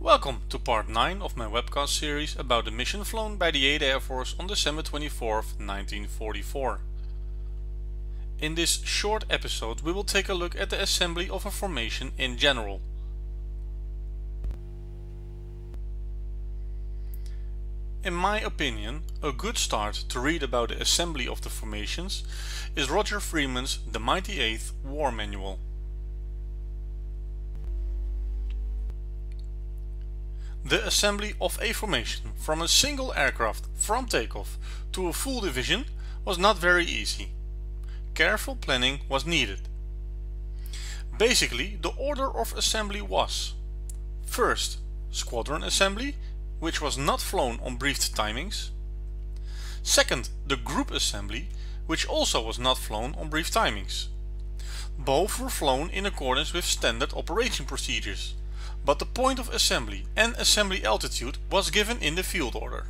Welcome to part 9 of my webcast series about the mission flown by the 8th Air Force on December 24, 1944. In this short episode we will take a look at the assembly of a formation in general. In my opinion, a good start to read about the assembly of the formations is Roger Freeman's The Mighty Eighth War Manual. The assembly of a formation from a single aircraft from takeoff to a full division was not very easy. Careful planning was needed. Basically, the order of assembly was First, squadron assembly which was not flown on briefed timings. Second, the group assembly, which also was not flown on brief timings. Both were flown in accordance with standard operation procedures, but the point of assembly and assembly altitude was given in the field order.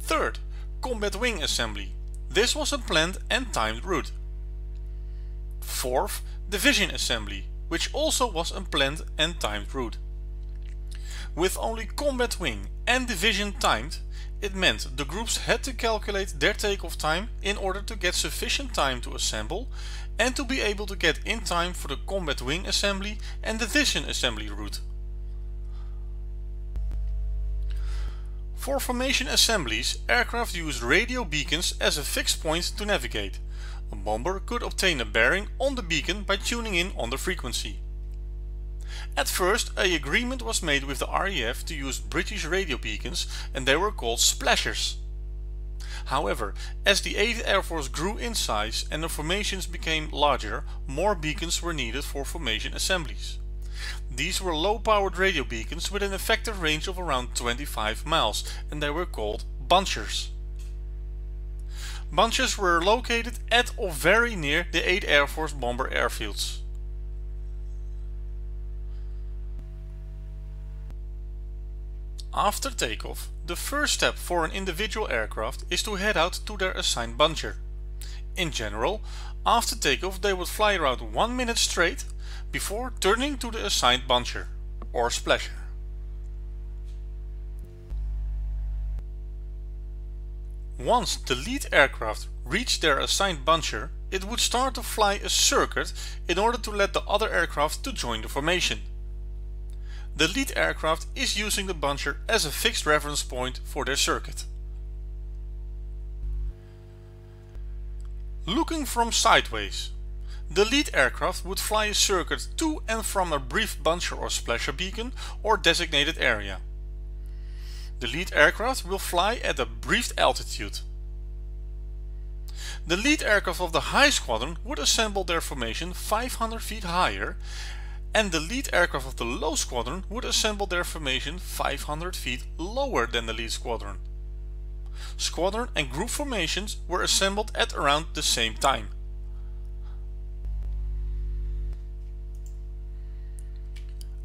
Third, combat wing assembly. This was a planned and timed route. Fourth, division assembly, which also was a planned and timed route. With only combat wing and division timed, it meant the groups had to calculate their takeoff time in order to get sufficient time to assemble and to be able to get in time for the combat wing assembly and division assembly route. For formation assemblies, aircraft used radio beacons as a fixed point to navigate. A bomber could obtain a bearing on the beacon by tuning in on the frequency. At first a agreement was made with the RAF to use British radio beacons and they were called splashers. However, as the 8th Air Force grew in size and the formations became larger, more beacons were needed for formation assemblies. These were low-powered radio beacons with an effective range of around 25 miles and they were called bunchers. Bunchers were located at or very near the 8th Air Force bomber airfields. After takeoff, the first step for an individual aircraft is to head out to their assigned buncher. In general, after takeoff they would fly around 1 minute straight before turning to the assigned buncher or splasher. Once the lead aircraft reached their assigned buncher, it would start to fly a circuit in order to let the other aircraft to join the formation. The lead aircraft is using the buncher as a fixed reference point for their circuit. Looking from sideways, the lead aircraft would fly a circuit to and from a brief buncher or splasher beacon or designated area. The lead aircraft will fly at a briefed altitude. The lead aircraft of the high squadron would assemble their formation 500 feet higher and the lead aircraft of the low squadron would assemble their formation 500 feet lower than the lead squadron. Squadron and group formations were assembled at around the same time.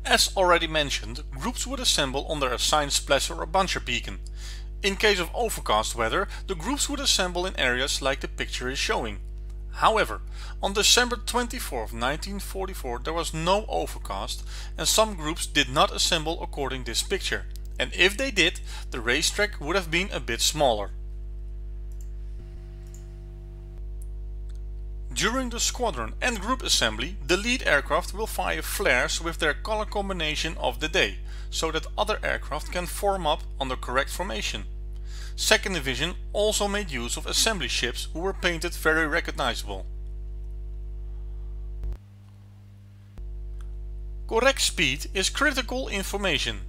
As already mentioned, groups would assemble on their assigned splasher or a buncher beacon. In case of overcast weather, the groups would assemble in areas like the picture is showing. However, on December 24, 1944 there was no overcast and some groups did not assemble according this picture and if they did the racetrack would have been a bit smaller. During the squadron and group assembly the lead aircraft will fire flares with their color combination of the day so that other aircraft can form up on the correct formation. 2nd Division also made use of assembly ships who were painted very recognizable. Correct speed is critical information,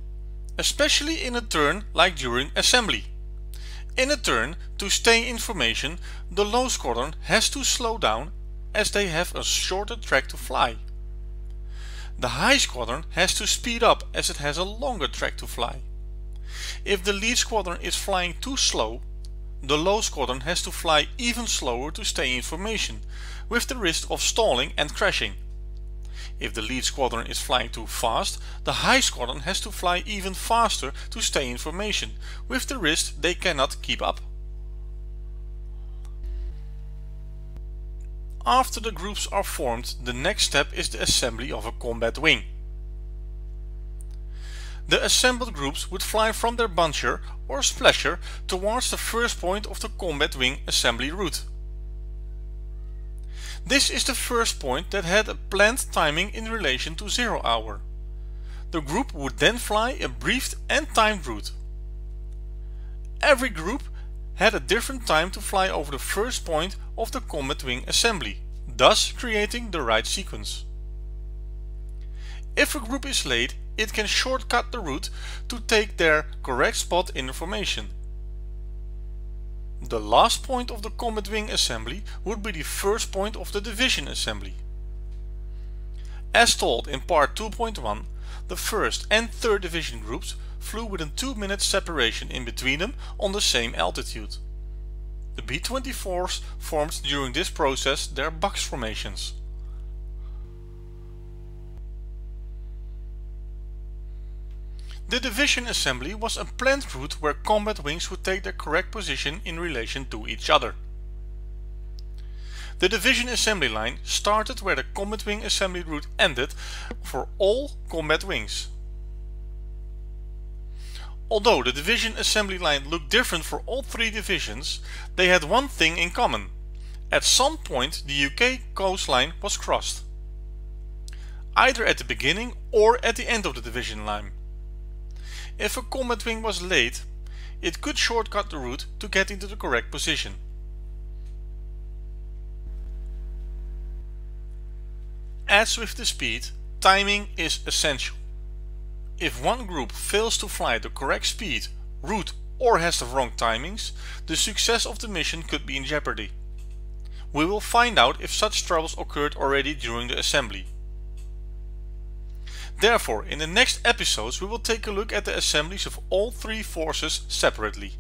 especially in a turn like during assembly. In a turn, to stay in formation, the low squadron has to slow down as they have a shorter track to fly. The high squadron has to speed up as it has a longer track to fly. If the lead squadron is flying too slow, the low squadron has to fly even slower to stay in formation, with the risk of stalling and crashing. If the lead squadron is flying too fast, the high squadron has to fly even faster to stay in formation, with the risk they cannot keep up. After the groups are formed, the next step is the assembly of a combat wing. The assembled groups would fly from their buncher or splasher towards the first point of the combat wing assembly route. This is the first point that had a planned timing in relation to zero hour. The group would then fly a briefed and timed route. Every group had a different time to fly over the first point of the combat wing assembly, thus creating the right sequence. If a group is late, it can shortcut the route to take their correct spot in the formation. The last point of the combat wing assembly would be the first point of the division assembly. As told in part 2.1, the 1st and 3rd division groups flew within 2 minutes separation in between them on the same altitude. The B-24s formed during this process their box formations. The division assembly was a planned route where combat wings would take their correct position in relation to each other. The division assembly line started where the combat wing assembly route ended for all combat wings. Although the division assembly line looked different for all three divisions, they had one thing in common. At some point the UK coastline was crossed. Either at the beginning or at the end of the division line. If a combat wing was late, it could shortcut the route to get into the correct position. As with the speed, timing is essential. If one group fails to fly the correct speed, route or has the wrong timings, the success of the mission could be in jeopardy. We will find out if such troubles occurred already during the assembly. Therefore, in the next episodes we will take a look at the assemblies of all three forces separately.